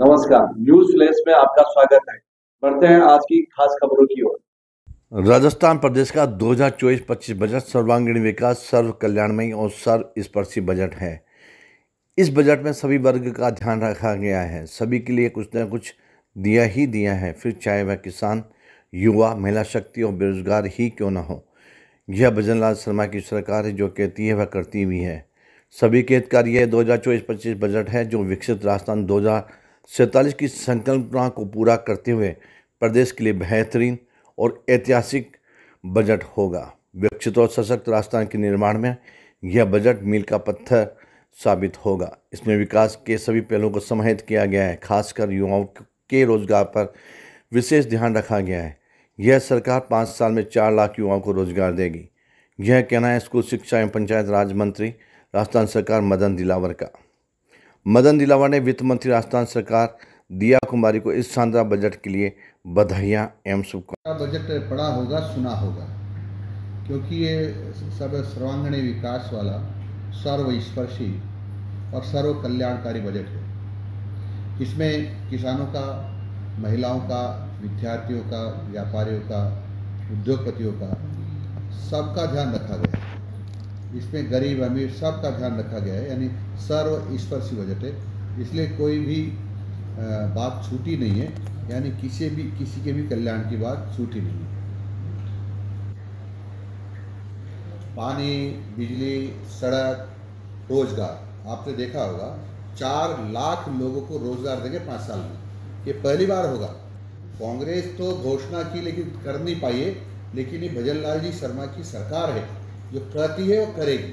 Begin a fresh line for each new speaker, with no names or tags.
नमस्कार। News flash में आपका स्वागत है। बढ़ते हैं आज की खास खबरों की ओर।
राजस्थान प्रदेश का 2024-25 बजट सर्वांगीण विकास सर्व कल्याणमयी और सर्व स्पर्शी बजट है। इस बजट में सभी वर्ग का ध्यान रखा गया है। सभी के लिए कुछ न कुछ दिया ही दिया है। फिर चाहे वह किसान, युवा, महिला शक्ति और बेरोजगार ही क्यों न हो। यह भजन लाल शर्मा की सरकार है, जो कहती है वह करती भी है। सभी के हितकारी यह दो हज़ार बजट है, जो विकसित राजस्थान दो हज़ार सैंतालीस की संकल्पना को पूरा करते हुए प्रदेश के लिए बेहतरीन और ऐतिहासिक बजट होगा। विकसित और सशक्त राजस्थान के निर्माण में यह बजट मील का पत्थर साबित होगा। इसमें विकास के सभी पहलुओं को समाहित किया गया है, खासकर युवाओं के रोज़गार पर विशेष ध्यान रखा गया है। यह सरकार पाँच साल में चार लाख युवाओं को रोज़गार देगी। यह कहना है स्कूल शिक्षा एवं पंचायत राज मंत्री, राजस्थान सरकार मदन दिलावर का। मदन दिलावर ने वित्त मंत्री राजस्थान सरकार दिया कुमारी को इस शानदार बजट के लिए बधाइयाँ एवं शुभकामनाएँ।
बजट पड़ा होगा, सुना होगा, क्योंकि ये सब सर्वांगीण विकास वाला सर्वस्पर्शी और सर्व कल्याणकारी बजट है। इसमें किसानों का, महिलाओं का, विद्यार्थियों का, व्यापारियों का, उद्योगपतियों का सबका ध्यान रखा गया है। इसमें गरीब, अमीर सबका ध्यान रखा गया है, यानी सर्व स्पर्शी बजट है इसलिए कोई भी बात छूटी नहीं है, यानी किसी भी, किसी के भी कल्याण की बात छूटी नहीं है। पानी, बिजली, सड़क, रोज़गार। आपने देखा होगा, चार लाख लोगों को रोज़गार देंगे पाँच साल में। ये पहली बार होगा। कांग्रेस तो घोषणा की लेकिन कर नहीं पाई है, लेकिन ये भजन लाल जी शर्मा की सरकार है। जो कहती है वो करेगी।